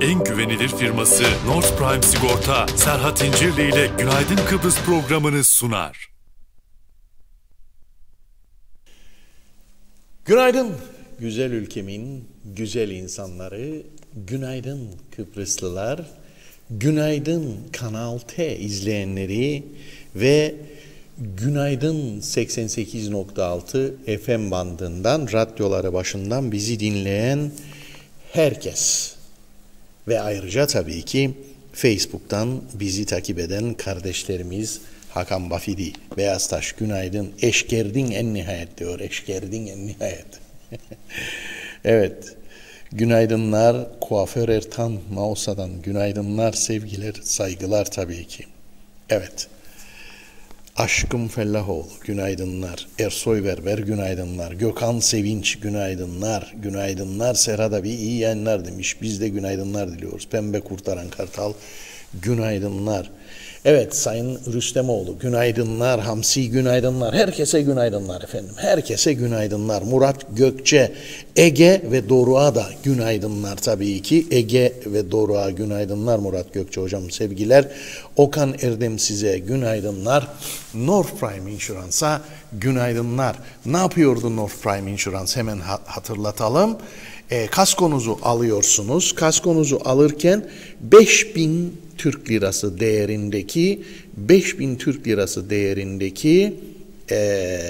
En güvenilir firması North Prime Sigorta Serhat İncirli ile Günaydın Kıbrıs programını sunar. Günaydın güzel ülkemin güzel insanları, günaydın Kıbrıslılar, günaydın Kanal T izleyenleri ve günaydın 88.6 FM bandından, radyoları başından bizi dinleyen herkes. Ve ayrıca tabii ki Facebook'tan bizi takip eden kardeşlerimiz Hakan Bafidi, Beyaz Taş, günaydın, eşkerdin en nihayet diyor, eşkerdin en nihayet. evet, günaydınlar kuaför Ertan Mausa'dan, günaydınlar, sevgiler, saygılar tabii ki. Evet, Aşkım Fellahoğlu günaydınlar. Ersoy Berber günaydınlar. Gökhan Sevinç günaydınlar. Günaydınlar Serhat abi iyi yayınlar demiş. Biz de günaydınlar diliyoruz. Pembe Kurtaran Kartal günaydınlar. Evet Sayın Rüstemoğlu günaydınlar, Hamsi günaydınlar, herkese günaydınlar efendim, herkese günaydınlar. Murat Gökçe, Ege ve Doruk'a da günaydınlar tabii ki. Ege ve Doruk'a günaydınlar Murat Gökçe hocam sevgiler. Okan Erdem size günaydınlar. North Prime Insurance'a günaydınlar. Ne yapıyordu North Prime Insurance hemen hatırlatalım. E, kaskonuzu alıyorsunuz. Kaskonuzu alırken 5000 Türk lirası değerindeki 5000 Türk lirası değerindeki e,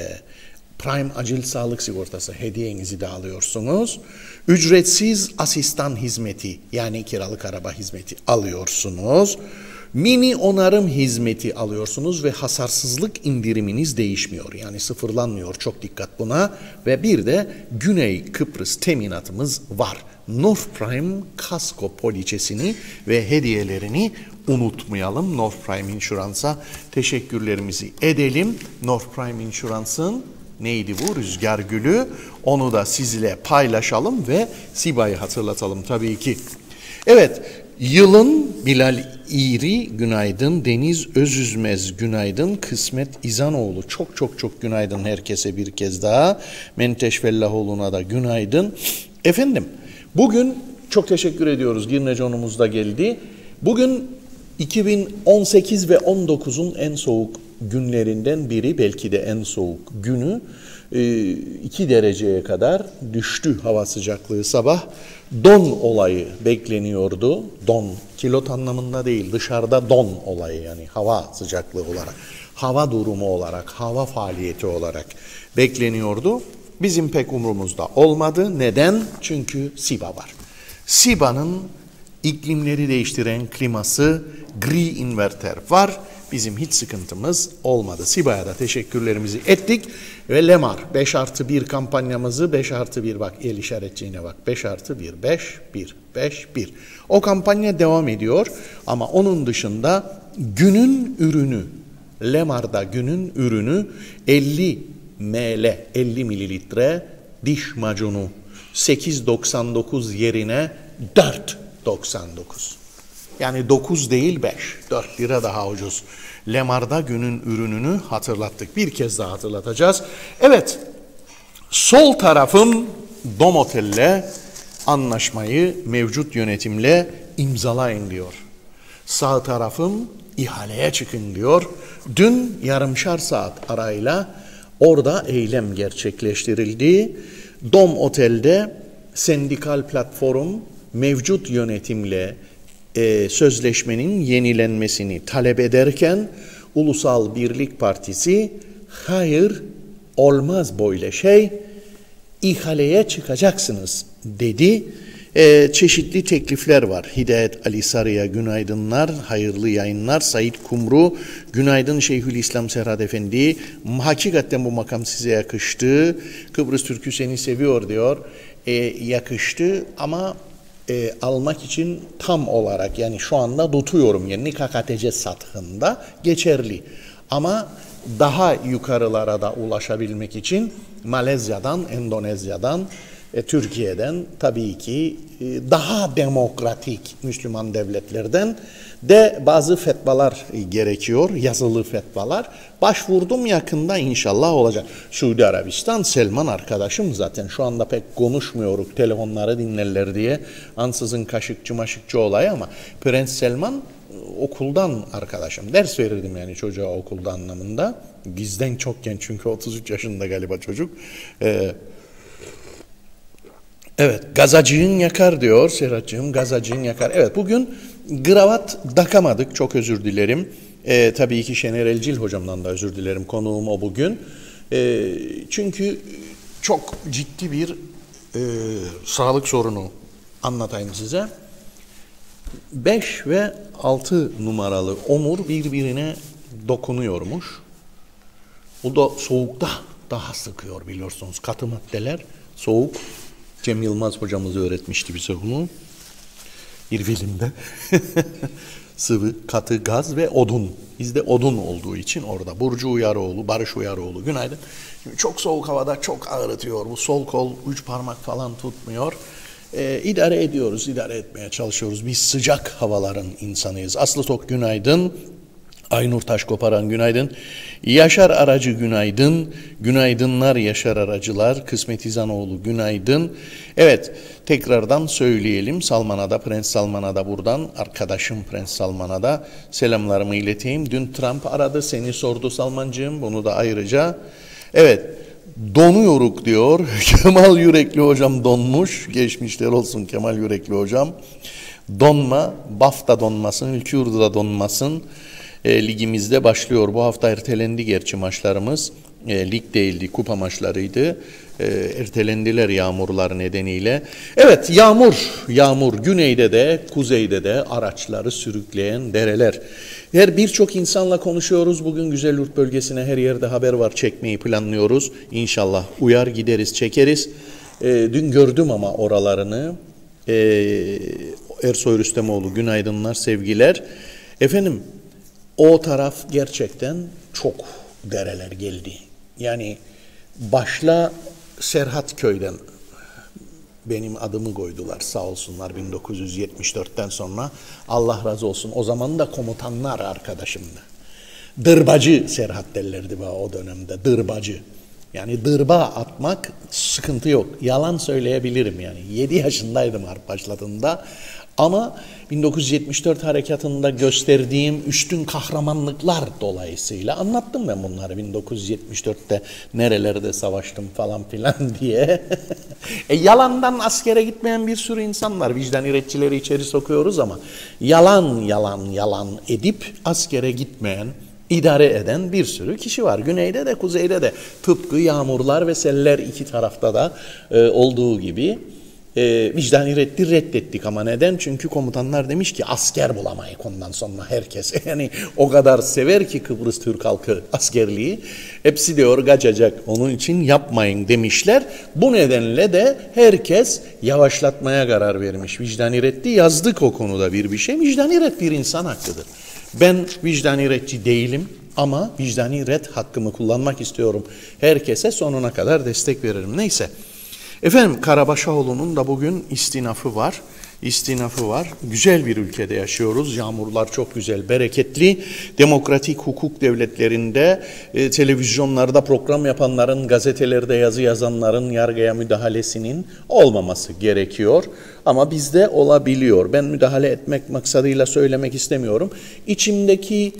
Prime Acil Sağlık Sigortası hediyenizi de alıyorsunuz. Ücretsiz asistan hizmeti yani kiralık araba hizmeti alıyorsunuz. Mini onarım hizmeti alıyorsunuz ve hasarsızlık indiriminiz değişmiyor. Yani sıfırlanmıyor. Çok dikkat buna. Ve bir de Güney Kıbrıs teminatımız var. North Prime kasko poliçesini ve hediyelerini unutmayalım. North Prime Insurance'a teşekkürlerimizi edelim. North Prime Insurance'ın neydi bu? Rüzgar Gülü. Onu da sizle paylaşalım ve Siba'yı hatırlatalım tabii ki. Evet, yılın Bilal İri günaydın, Deniz Özüzmez günaydın, Kısmet İzanoğlu çok çok çok günaydın herkese bir kez daha. Menteş Fellahoğlu'na da günaydın. Efendim, Bugün çok teşekkür ediyoruz. Girneconumuz da geldi. Bugün 2018 ve 19'un en soğuk günlerinden biri belki de en soğuk günü 2 e, dereceye kadar düştü hava sıcaklığı sabah. Don olayı bekleniyordu. Don kilot anlamında değil dışarıda don olayı yani hava sıcaklığı olarak, hava durumu olarak, hava faaliyeti olarak bekleniyordu. Bizim pek umurumuzda olmadı. Neden? Çünkü Siba var. Siba'nın iklimleri değiştiren kliması gri inverter var. Bizim hiç sıkıntımız olmadı. Siba'ya da teşekkürlerimizi ettik. Ve Lemar 5 artı 1 kampanyamızı 5 artı 1 bak el işaretçiğine bak 5 artı 1 5 1 5 1. O kampanya devam ediyor ama onun dışında günün ürünü Lemar'da günün ürünü 50 ml 50 mililitre diş macunu 8.99 yerine 4.99. Yani 9 değil 5. 4 lira daha ucuz. Lemar'da günün ürününü hatırlattık. Bir kez daha hatırlatacağız. Evet. Sol tarafım Domotel'le anlaşmayı mevcut yönetimle imzalayın diyor. Sağ tarafım ihaleye çıkın diyor. Dün yarımşar saat arayla Orada eylem gerçekleştirildi. Dom Otel'de sendikal platform mevcut yönetimle e, sözleşmenin yenilenmesini talep ederken Ulusal Birlik Partisi hayır olmaz böyle şey ihaleye çıkacaksınız dedi e, çeşitli teklifler var. Hidayet Ali Sarı'ya günaydınlar, hayırlı yayınlar. Said Kumru, günaydın Şeyhülislam Serhat Efendi. Hakikaten bu makam size yakıştı. Kıbrıs Türk'ü seni seviyor diyor. E, yakıştı ama e, almak için tam olarak yani şu anda tutuyorum yani KKTC sathında geçerli. Ama daha yukarılara da ulaşabilmek için Malezya'dan, Endonezya'dan, e, Türkiye'den tabii ki e, daha demokratik Müslüman devletlerden de bazı fetvalar gerekiyor, yazılı fetvalar. Başvurdum yakında inşallah olacak. Suudi Arabistan, Selman arkadaşım zaten şu anda pek konuşmuyoruz telefonları dinlerler diye. Ansızın kaşıkçı maşıkçı olay ama Prens Selman okuldan arkadaşım. Ders verirdim yani çocuğa okulda anlamında. Bizden çok genç çünkü 33 yaşında galiba çocuk. Ee, evet gazacığın yakar diyor Serhatcığım gazacığın yakar. Evet bugün gravat takamadık çok özür dilerim. Ee, tabii ki Şener Elcil hocamdan da özür dilerim konuğum o bugün. Ee, çünkü çok ciddi bir e, sağlık sorunu anlatayım size. 5 ve 6 numaralı omur birbirine dokunuyormuş. Bu da soğukta daha sıkıyor biliyorsunuz. Katı maddeler soğuk. Cem Yılmaz hocamız öğretmişti bize bunu. Bir filmde. Sıvı, katı, gaz ve odun. Bizde odun olduğu için orada. Burcu Uyaroğlu, Barış Uyaroğlu. Günaydın. Şimdi çok soğuk havada çok ağrıtıyor. Bu sol kol, üç parmak falan tutmuyor e, idare ediyoruz, idare etmeye çalışıyoruz. Biz sıcak havaların insanıyız. Aslı Tok günaydın. Aynur Taş Koparan günaydın. Yaşar Aracı günaydın. Günaydınlar Yaşar Aracılar. Kısmet İzanoğlu günaydın. Evet tekrardan söyleyelim. Salman'a da Prens Salman'a da buradan arkadaşım Prens Salman'a da selamlarımı ileteyim. Dün Trump aradı seni sordu Salmancığım. Bunu da ayrıca. Evet donuyoruk diyor. Kemal Yürekli hocam donmuş. Geçmişler olsun Kemal Yürekli hocam. Donma, BAFTA donmasın, ülke yurdu da donmasın. E, ligimizde başlıyor. Bu hafta ertelendi gerçi maçlarımız. E, lig değildi, kupa maçlarıydı. E, ertelendiler yağmurlar nedeniyle. Evet yağmur, yağmur güneyde de kuzeyde de araçları sürükleyen dereler. Her birçok insanla konuşuyoruz. Bugün Güzelyurt bölgesine her yerde haber var çekmeyi planlıyoruz. İnşallah uyar gideriz çekeriz. E, dün gördüm ama oralarını. E, Ersoy Rüstemoğlu günaydınlar sevgiler. Efendim o taraf gerçekten çok dereler geldi. Yani başla Serhat köyden benim adımı koydular sağ olsunlar 1974'ten sonra. Allah razı olsun. O zaman da komutanlar arkadaşımdı. Dırbacı Serhat derlerdi o dönemde. Dırbacı. Yani dırba atmak sıkıntı yok. Yalan söyleyebilirim yani. 7 yaşındaydım harp başladığında. Ama 1974 harekatında gösterdiğim üstün kahramanlıklar dolayısıyla anlattım ben bunları 1974'te nerelerde savaştım falan filan diye. e, yalandan askere gitmeyen bir sürü insan var. Vicdan üreticileri içeri sokuyoruz ama yalan yalan yalan edip askere gitmeyen idare eden bir sürü kişi var. Güneyde de kuzeyde de tıpkı yağmurlar ve seller iki tarafta da e, olduğu gibi e, vicdani reddi reddettik ama neden? Çünkü komutanlar demiş ki asker bulamayız ondan sonra herkes. Yani o kadar sever ki Kıbrıs Türk halkı askerliği. Hepsi diyor kaçacak onun için yapmayın demişler. Bu nedenle de herkes yavaşlatmaya karar vermiş. Vicdani reddi yazdık o konuda bir bir şey. Vicdani red bir insan hakkıdır. Ben vicdani redci değilim ama vicdani red hakkımı kullanmak istiyorum. Herkese sonuna kadar destek veririm. Neyse. Efendim Karabaşaoğlu'nun da bugün istinafı var. İstinafı var. Güzel bir ülkede yaşıyoruz. Yağmurlar çok güzel, bereketli. Demokratik hukuk devletlerinde e, televizyonlarda program yapanların, gazetelerde yazı yazanların yargıya müdahalesinin olmaması gerekiyor. Ama bizde olabiliyor. Ben müdahale etmek maksadıyla söylemek istemiyorum. İçimdeki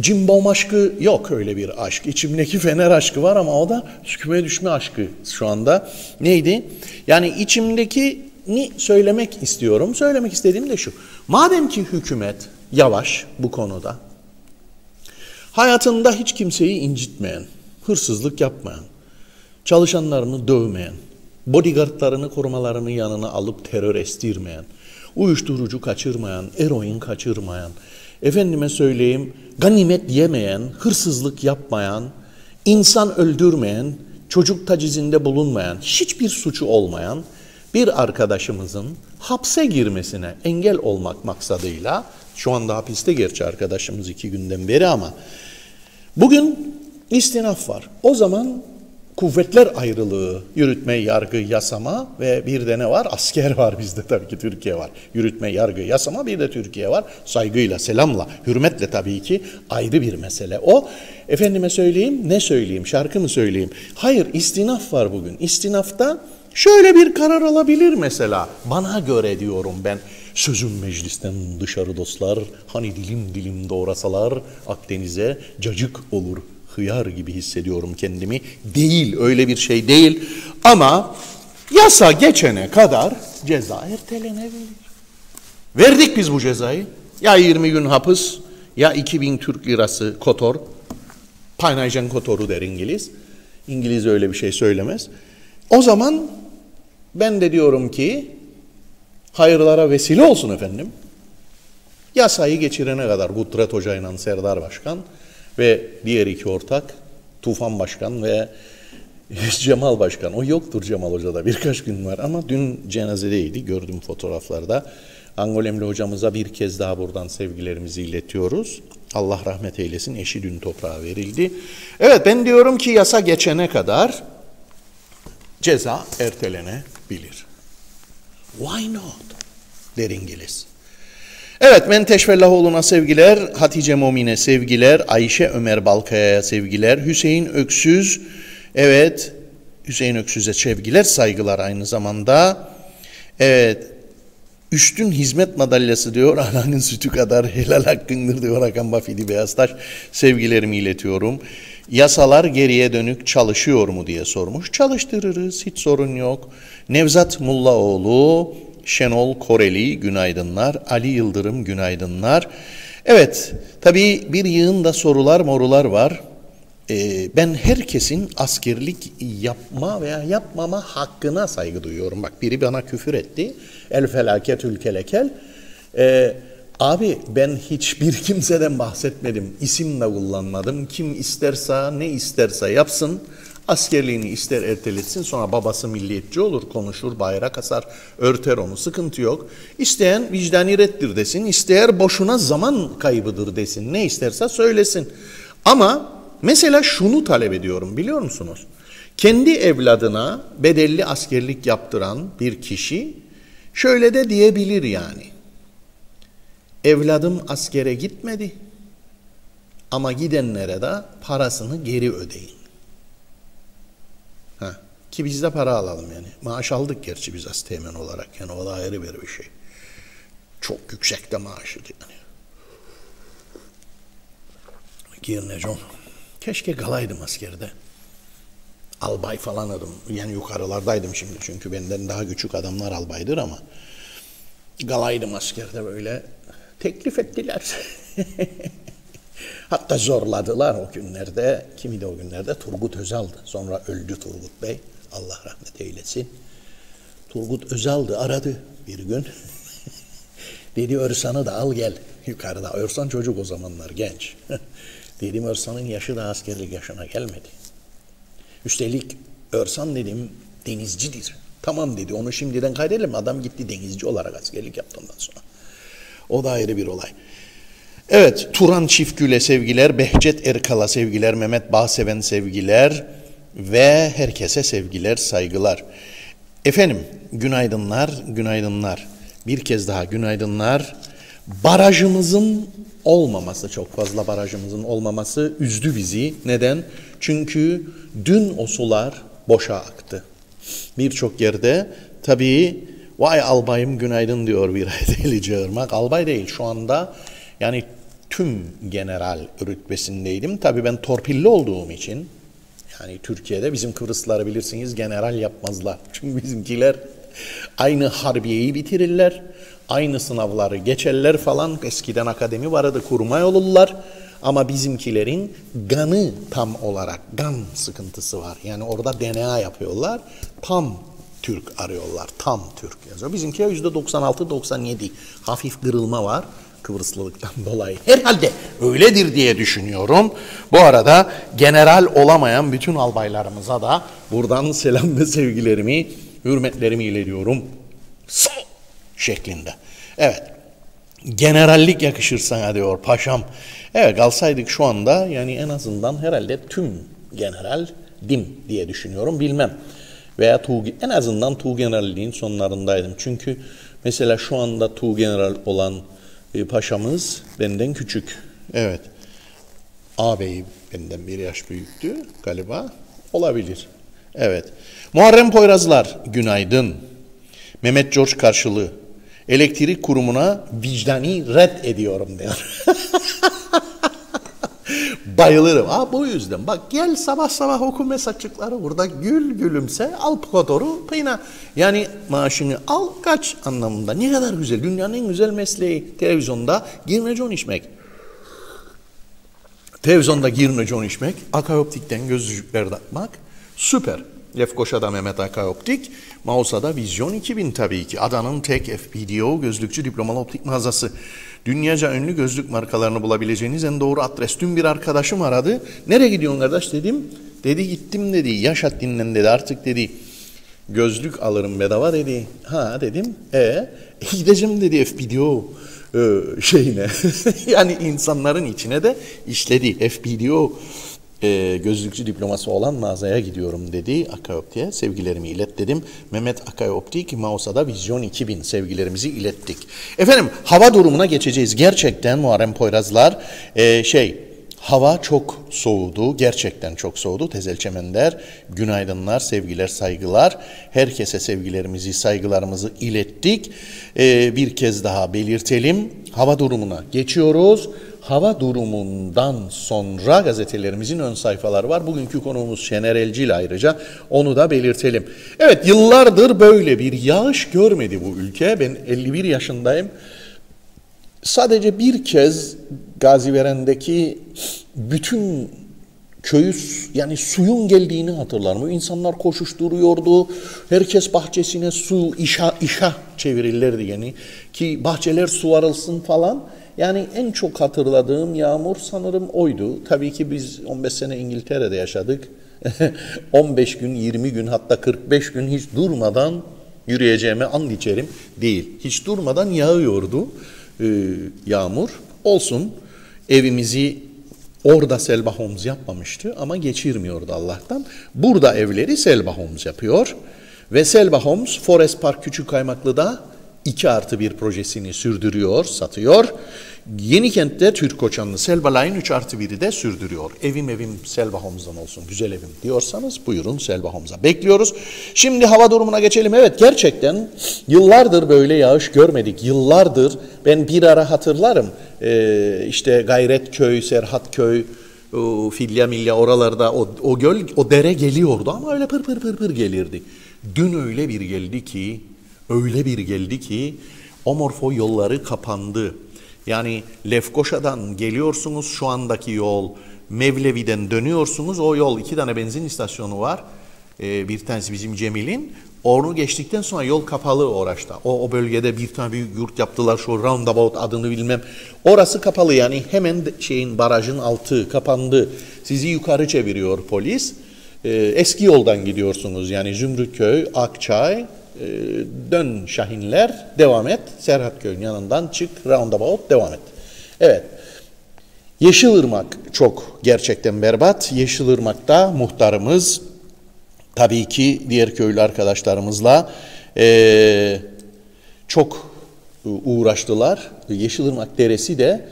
Cimbom aşkı yok öyle bir aşk. İçimdeki fener aşkı var ama o da küme düşme aşkı şu anda. Neydi? Yani içimdeki ni söylemek istiyorum. Söylemek istediğim de şu. Madem ki hükümet yavaş bu konuda, hayatında hiç kimseyi incitmeyen, hırsızlık yapmayan, çalışanlarını dövmeyen, bodyguardlarını korumalarını yanına alıp terör estirmeyen, uyuşturucu kaçırmayan, eroin kaçırmayan, efendime söyleyeyim ganimet yemeyen, hırsızlık yapmayan, insan öldürmeyen, çocuk tacizinde bulunmayan, hiçbir suçu olmayan bir arkadaşımızın hapse girmesine engel olmak maksadıyla, şu anda hapiste gerçi arkadaşımız iki günden beri ama bugün istinaf var. O zaman kuvvetler ayrılığı, yürütme, yargı, yasama ve bir de ne var? Asker var bizde tabii ki Türkiye var. Yürütme, yargı, yasama bir de Türkiye var. Saygıyla, selamla, hürmetle tabii ki ayrı bir mesele. O efendime söyleyeyim, ne söyleyeyim, şarkı mı söyleyeyim? Hayır, istinaf var bugün. İstinafta şöyle bir karar alabilir mesela. Bana göre diyorum ben. Sözüm meclisten dışarı dostlar, hani dilim dilim doğrasalar Akdeniz'e cacık olur hıyar gibi hissediyorum kendimi. Değil, öyle bir şey değil. Ama yasa geçene kadar ceza ertelenebilir. Verdik biz bu cezayı. Ya 20 gün hapis, ya 2000 Türk lirası kotor. Paynajan kotoru der İngiliz. İngiliz öyle bir şey söylemez. O zaman ben de diyorum ki hayırlara vesile olsun efendim. Yasayı geçirene kadar Gutret Hoca ile Serdar Başkan ve diğer iki ortak Tufan Başkan ve Cemal Başkan. O yoktur Cemal Hoca'da birkaç gün var ama dün cenazedeydi gördüm fotoğraflarda. Angolemli hocamıza bir kez daha buradan sevgilerimizi iletiyoruz. Allah rahmet eylesin eşi dün toprağa verildi. Evet ben diyorum ki yasa geçene kadar ceza ertelenebilir. Why not? der İngiliz. Evet Menteş Fellahoğlu'na sevgiler, Hatice Momine sevgiler, Ayşe Ömer Balkaya'ya sevgiler, Hüseyin Öksüz, evet Hüseyin Öksüz'e sevgiler, saygılar aynı zamanda. Evet, üstün hizmet madalyası diyor, ananın sütü kadar helal hakkındır diyor Hakan Bafidi Beyaztaş. Sevgilerimi iletiyorum. Yasalar geriye dönük çalışıyor mu diye sormuş. Çalıştırırız, hiç sorun yok. Nevzat Mullaoğlu, Şenol Koreli günaydınlar, Ali Yıldırım günaydınlar. Evet, tabii bir yığında sorular morular var. Ee, ben herkesin askerlik yapma veya yapmama hakkına saygı duyuyorum. Bak biri bana küfür etti. El felaket ülkelekel. Ee, abi ben hiçbir kimseden bahsetmedim. İsim de kullanmadım. Kim isterse ne isterse yapsın. Askerliğini ister erteletsin sonra babası milliyetçi olur konuşur bayrak asar örter onu sıkıntı yok. İsteyen vicdani reddir desin isteyer boşuna zaman kaybıdır desin ne isterse söylesin. Ama mesela şunu talep ediyorum biliyor musunuz? Kendi evladına bedelli askerlik yaptıran bir kişi şöyle de diyebilir yani. Evladım askere gitmedi ama gidenlere de parasını geri ödeyin. Ki biz de para alalım yani. Maaş aldık gerçi biz asteğmen olarak. Yani o da ayrı bir bir şey. Çok yüksek de maaşı yani. Girnecon. Keşke galaydım askerde. Albay falan adım. Yani yukarılardaydım şimdi çünkü benden daha küçük adamlar albaydır ama galaydım askerde böyle teklif ettiler. Hatta zorladılar o günlerde. Kimiydi o günlerde? Turgut Özal'dı. Sonra öldü Turgut Bey. Allah rahmet eylesin. Turgut Özal'dı. Aradı bir gün. Dedi Örsan'ı da al gel yukarıda. Örsan çocuk o zamanlar genç. dedim Örsan'ın yaşı da askerlik yaşına gelmedi. Üstelik Örsan dedim denizcidir. Tamam dedi onu şimdiden kaydedelim. Adam gitti denizci olarak askerlik yaptı ondan sonra. O da ayrı bir olay. Evet, Turan Çiftgül'e sevgiler, Behçet Erkal'a sevgiler, Mehmet Bağseven sevgiler ve herkese sevgiler, saygılar. Efendim, günaydınlar, günaydınlar. Bir kez daha günaydınlar. Barajımızın olmaması, çok fazla barajımızın olmaması üzdü bizi. Neden? Çünkü dün o sular boşa aktı. Birçok yerde tabii vay albayım günaydın diyor bir deli çağırmak. Albay değil şu anda yani tüm general rütbesindeydim. Tabii ben torpilli olduğum için yani Türkiye'de bizim Kıbrıslıları bilirsiniz general yapmazlar. Çünkü bizimkiler aynı harbiyeyi bitirirler. Aynı sınavları geçerler falan. Eskiden akademi vardı kurma yolullar. Ama bizimkilerin ganı tam olarak gan sıkıntısı var. Yani orada DNA yapıyorlar. Tam Türk arıyorlar. Tam Türk yazıyor. Bizimkiler %96-97 hafif kırılma var. Kıbrıslılıktan dolayı. Herhalde öyledir diye düşünüyorum. Bu arada general olamayan bütün albaylarımıza da buradan selam ve sevgilerimi, hürmetlerimi iletiyorum. So şeklinde. Evet. Generallik yakışır sana diyor paşam. Evet kalsaydık şu anda yani en azından herhalde tüm general dim diye düşünüyorum bilmem. Veya Tu, en azından Tu Generalliğin sonlarındaydım. Çünkü mesela şu anda Tu General olan e, paşamız benden küçük. Evet. Ağabey benden bir yaş büyüktü galiba. Olabilir. Evet. Muharrem Poyrazlar günaydın. Mehmet George karşılığı. Elektrik kurumuna vicdani red ediyorum diyor. Bayılırım. Ha bu yüzden. Bak gel sabah sabah oku mesajcıkları burada gül gülümse al kotoru pıyna. Yani maaşını al kaç anlamında. Ne kadar güzel. Dünyanın en güzel mesleği televizyonda girmecon içmek. Televizyonda girmecon içmek, akayoptikten gözlükler takmak süper. Lefkoşa'da Mehmet Akay Optik, Mausa'da Vizyon 2000 tabii ki. Adanın tek FPDO gözlükçü diplomalı optik mağazası. Dünyaca ünlü gözlük markalarını bulabileceğiniz en doğru adres. Dün bir arkadaşım aradı. Nereye gidiyorsun kardeş dedim. Dedi gittim dedi. Yaşat dinlen dedi artık dedi. Gözlük alırım bedava dedi. Ha dedim. E, e gideceğim dedi FPDO e, şeyine. yani insanların içine de işledi. FPDO e, gözlükçü diploması olan mağazaya gidiyorum dedi Akayoptik'e. Sevgilerimi ilet dedim. Mehmet Akayoptik Mausa'da Vizyon 2000 sevgilerimizi ilettik. Efendim hava durumuna geçeceğiz. Gerçekten Muharrem Poyrazlar e, şey Hava çok soğudu, gerçekten çok soğudu. Tezel Çemender, günaydınlar, sevgiler, saygılar. Herkese sevgilerimizi, saygılarımızı ilettik. Ee, bir kez daha belirtelim. Hava durumuna geçiyoruz hava durumundan sonra gazetelerimizin ön sayfaları var. Bugünkü konuğumuz Şener Elcil ayrıca onu da belirtelim. Evet yıllardır böyle bir yağış görmedi bu ülke. Ben 51 yaşındayım. Sadece bir kez Gaziveren'deki bütün köyü yani suyun geldiğini hatırlarım. İnsanlar koşuşturuyordu. Herkes bahçesine su, işa, işa çevirirlerdi yani. Ki bahçeler suvarılsın falan. Yani en çok hatırladığım yağmur sanırım oydu. Tabii ki biz 15 sene İngiltere'de yaşadık. 15 gün, 20 gün hatta 45 gün hiç durmadan yürüyeceğime and içerim değil. Hiç durmadan yağıyordu e, yağmur. Olsun evimizi orada Selva Homes yapmamıştı ama geçirmiyordu Allah'tan. Burada evleri Selva Homes yapıyor. Ve Selva Homes Forest Park Küçük Kaymaklı'da 2 artı 1 projesini sürdürüyor, satıyor. Yeni kentte Türk Koçanlı Selva Line 3 artı 1'i de sürdürüyor. Evim evim Selva Homes'dan olsun, güzel evim diyorsanız buyurun Selva Homes'a bekliyoruz. Şimdi hava durumuna geçelim. Evet gerçekten yıllardır böyle yağış görmedik. Yıllardır ben bir ara hatırlarım ee, işte Gayretköy, Serhatköy, o Filya Milya oralarda o, o göl, o dere geliyordu ama öyle pır pır pır pır gelirdi. Dün öyle bir geldi ki öyle bir geldi ki Omorfo yolları kapandı. Yani Lefkoşa'dan geliyorsunuz şu andaki yol Mevlevi'den dönüyorsunuz o yol iki tane benzin istasyonu var. Ee, bir tanesi bizim Cemil'in. Onu geçtikten sonra yol kapalı oraçta. O, o bölgede bir tane büyük yurt yaptılar şu roundabout adını bilmem. Orası kapalı yani hemen şeyin barajın altı kapandı. Sizi yukarı çeviriyor polis. Ee, eski yoldan gidiyorsunuz yani Zümrütköy, Akçay, ee, dön Şahinler devam et. Serhatköy'ün yanından çık roundabout devam et. Evet. Yeşilırmak çok gerçekten berbat. Yeşilırmak'ta muhtarımız tabii ki diğer köylü arkadaşlarımızla e, çok uğraştılar. Yeşilırmak Deresi de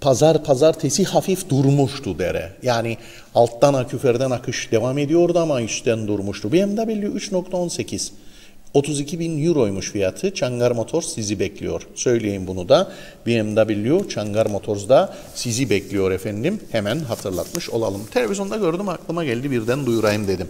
pazar pazartesi hafif durmuştu dere. Yani alttan aküferden akış devam ediyordu ama üstten durmuştu. BMW 3.18 32 bin euroymuş fiyatı. Çangar Motors sizi bekliyor. Söyleyeyim bunu da. BMW Çangar Motors'da sizi bekliyor efendim. Hemen hatırlatmış olalım. Televizyonda gördüm aklıma geldi birden duyurayım dedim.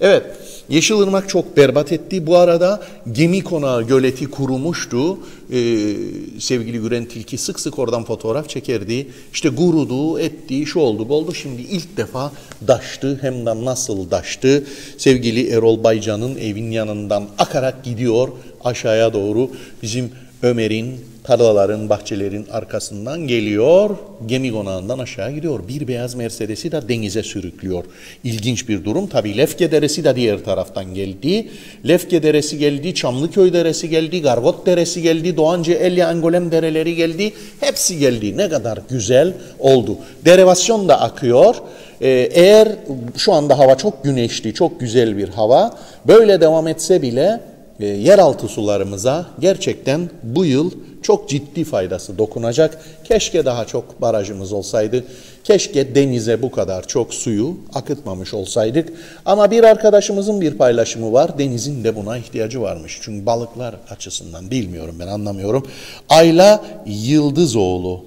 Evet Yeşilırmak çok berbat etti. Bu arada gemi konağı göleti kurumuştu. Ee, sevgili Güren Tilki sık sık oradan fotoğraf çekerdi. İşte gurudu, etti, şu oldu, oldu. Şimdi ilk defa daştı. Hem de nasıl daştı. Sevgili Erol Baycan'ın evin yanından akarak gidiyor aşağıya doğru. Bizim Ömer'in tarlaların, bahçelerin arkasından geliyor, gemi konağından aşağı gidiyor. Bir beyaz Mercedes'i de denize sürüklüyor. İlginç bir durum. Tabi Lefke Deresi de diğer taraftan geldi. Lefke Deresi geldi, Çamlıköy Deresi geldi, Gargot Deresi geldi, Doğancı Elya Angolem dereleri geldi. Hepsi geldi. Ne kadar güzel oldu. Derevasyon da akıyor. Ee, eğer şu anda hava çok güneşli, çok güzel bir hava, böyle devam etse bile e, yeraltı sularımıza gerçekten bu yıl çok ciddi faydası dokunacak. Keşke daha çok barajımız olsaydı. Keşke denize bu kadar çok suyu akıtmamış olsaydık. Ama bir arkadaşımızın bir paylaşımı var. Denizin de buna ihtiyacı varmış. Çünkü balıklar açısından bilmiyorum ben anlamıyorum. Ayla Yıldızoğlu.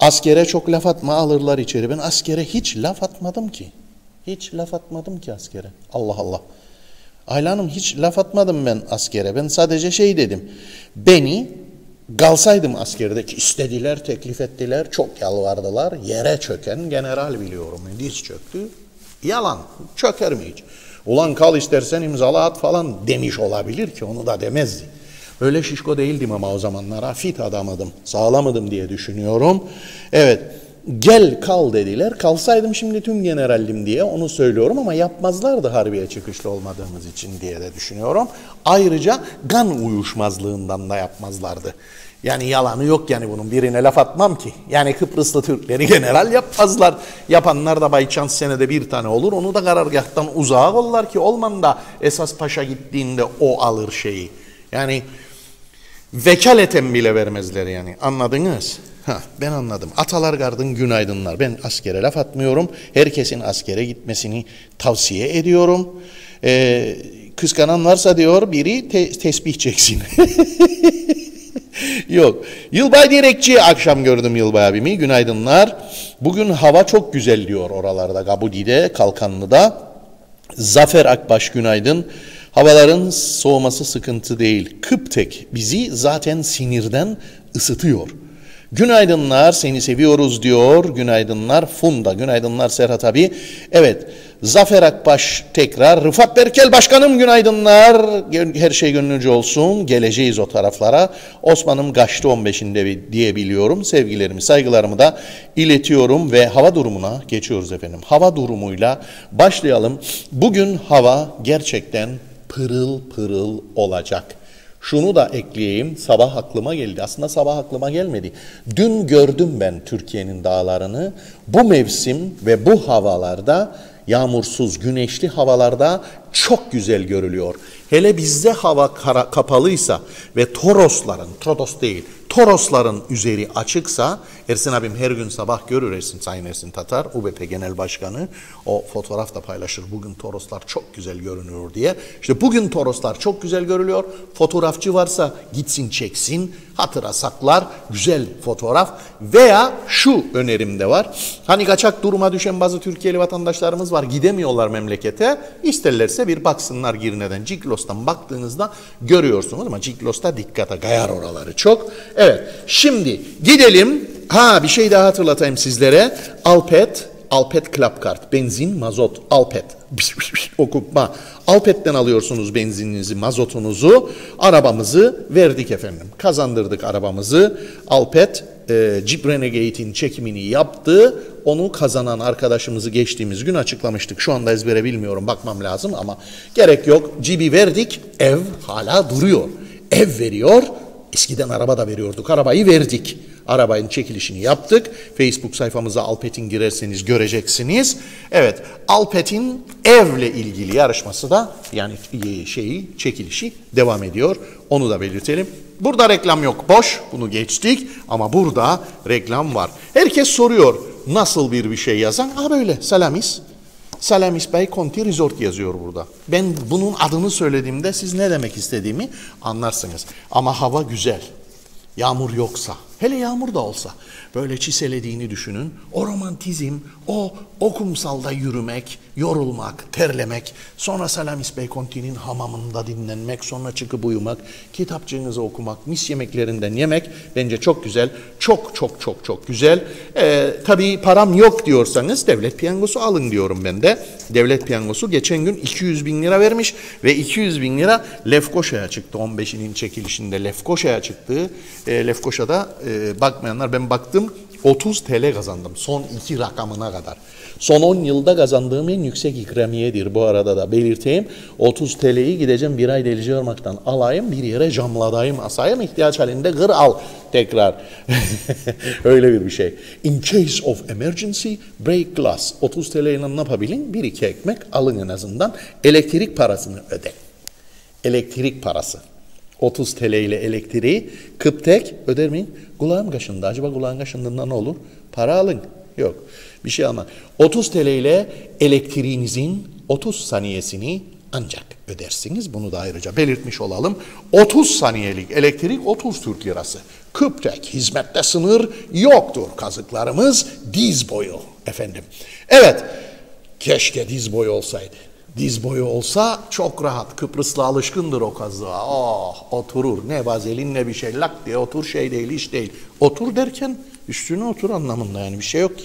Askere çok laf atma alırlar içeri. Ben askere hiç laf atmadım ki. Hiç laf atmadım ki askere. Allah Allah. Ayla Hanım hiç laf atmadım ben askere. Ben sadece şey dedim. Beni kalsaydım askerde ki istediler, teklif ettiler, çok yalvardılar. Yere çöken general biliyorum. Diz çöktü. Yalan. Çöker mi hiç? Ulan kal istersen imzala at falan demiş olabilir ki onu da demezdi. Öyle şişko değildim ama o zamanlara fit adamadım, sağlamadım diye düşünüyorum. Evet, gel kal dediler. Kalsaydım şimdi tüm generallim diye onu söylüyorum ama yapmazlardı harbiye çıkışlı olmadığımız için diye de düşünüyorum. Ayrıca gan uyuşmazlığından da yapmazlardı. Yani yalanı yok yani bunun birine laf atmam ki. Yani Kıbrıslı Türkleri general yapmazlar. Yapanlar da bay senede bir tane olur. Onu da karargahtan uzağa ollar ki olman da esas paşa gittiğinde o alır şeyi. Yani vekaleten bile vermezler yani anladınız? Ha, ben anladım. Atalar gardın günaydınlar. Ben askere laf atmıyorum. Herkesin askere gitmesini tavsiye ediyorum. Ee, kıskanan varsa diyor biri te tesbih çeksin. Yok. Yılbay Direkçi akşam gördüm Yılbay abimi. Günaydınlar. Bugün hava çok güzel diyor oralarda. Gabudi'de, Kalkanlı'da. Zafer Akbaş günaydın. Havaların soğuması sıkıntı değil. Kıptek bizi zaten sinirden ısıtıyor. Günaydınlar seni seviyoruz diyor. Günaydınlar Funda. Günaydınlar Serhat abi. Evet Zafer Akbaş tekrar. Rıfat Berkel Başkanım günaydınlar. Her şey gönlünce olsun. Geleceğiz o taraflara. Osman'ım kaçtı 15'inde diye biliyorum. Sevgilerimi, saygılarımı da iletiyorum ve hava durumuna geçiyoruz efendim. Hava durumuyla başlayalım. Bugün hava gerçekten pırıl pırıl olacak. Şunu da ekleyeyim, sabah aklıma geldi. Aslında sabah aklıma gelmedi. Dün gördüm ben Türkiye'nin dağlarını. Bu mevsim ve bu havalarda, yağmursuz, güneşli havalarda çok güzel görülüyor. Hele bizde hava kara, kapalıysa ve Torosların, Trodos değil, Torosların üzeri açıksa, Ersin abim her gün sabah görür Ersin, Sayın Ersin Tatar, UBP Genel Başkanı, o fotoğraf da paylaşır. Bugün Toroslar çok güzel görünüyor diye. İşte bugün Toroslar çok güzel görülüyor. Fotoğrafçı varsa gitsin çeksin, hatıra saklar, güzel fotoğraf. Veya şu önerim de var. Hani kaçak duruma düşen bazı Türkiye'li vatandaşlarımız var, gidemiyorlar memlekete. İsterlerse bir baksınlar Girne'den, Ciklos'tan baktığınızda görüyorsunuz ama Ciklos'ta dikkate gayar oraları çok. Evet, şimdi gidelim. Ha bir şey daha hatırlatayım sizlere. Alpet, Alpet Club Kart, benzin, mazot, Alpet. Okutma. Alpet'ten alıyorsunuz benzininizi, mazotunuzu. Arabamızı verdik efendim. Kazandırdık arabamızı. Alpet e, Jeep Renegade'in çekimini yaptı. Onu kazanan arkadaşımızı geçtiğimiz gün açıklamıştık. Şu anda ezbere bilmiyorum bakmam lazım ama gerek yok. Jeep'i verdik ev hala duruyor. Ev veriyor eskiden araba da veriyorduk arabayı verdik. Arabanın çekilişini yaptık. Facebook sayfamıza Alpet'in girerseniz göreceksiniz. Evet, Alpet'in evle ilgili yarışması da yani şeyi çekilişi devam ediyor. Onu da belirtelim. Burada reklam yok, boş. Bunu geçtik ama burada reklam var. Herkes soruyor nasıl bir bir şey yazan? Ha böyle, Salamis. Salamis Bey Conti Resort yazıyor burada. Ben bunun adını söylediğimde siz ne demek istediğimi anlarsınız. Ama hava güzel. Yağmur yoksa, Hele yağmur da olsa böyle çiselediğini düşünün. O romantizm, o okumsalda yürümek, yorulmak, terlemek, sonra Salamis Bey Conti'nin hamamında dinlenmek, sonra çıkıp uyumak, kitapçığınızı okumak, mis yemeklerinden yemek bence çok güzel. Çok çok çok çok güzel. Ee, tabii param yok diyorsanız devlet piyangosu alın diyorum ben de. Devlet piyangosu geçen gün 200 bin lira vermiş ve 200 bin lira Lefkoşa'ya çıktı. 15'inin çekilişinde Lefkoşa'ya çıktı. E, Lefkoşa'da e, bakmayanlar ben baktım 30 TL kazandım son iki rakamına kadar. Son 10 yılda kazandığım en yüksek ikramiyedir bu arada da belirteyim. 30 TL'yi gideceğim bir ay delici yormaktan alayım bir yere camladayım asayım ihtiyaç halinde gır al tekrar. Öyle bir bir şey. In case of emergency break glass. 30 TL ile ne yapabilin? Bir iki ekmek alın en azından. Elektrik parasını öde. Elektrik parası. 30 TL ile elektriği kıptek öder miyim? Kulağım. Acaba kaşındığında ne olur? Para alın. Yok. Bir şey alma. 30 TL ile elektriğinizin 30 saniyesini ancak ödersiniz. Bunu da ayrıca belirtmiş olalım. 30 saniyelik elektrik 30 Türk lirası. Kıptek hizmette sınır yoktur. Kazıklarımız diz boyu efendim. Evet. Keşke diz boyu olsaydı. Diz boyu olsa çok rahat. Kıbrıslı alışkındır o kazığa. Oh oturur. Ne vazelin ne bir şey. Lak diye otur şey değil iş değil. Otur derken üstüne otur anlamında yani bir şey yok ki.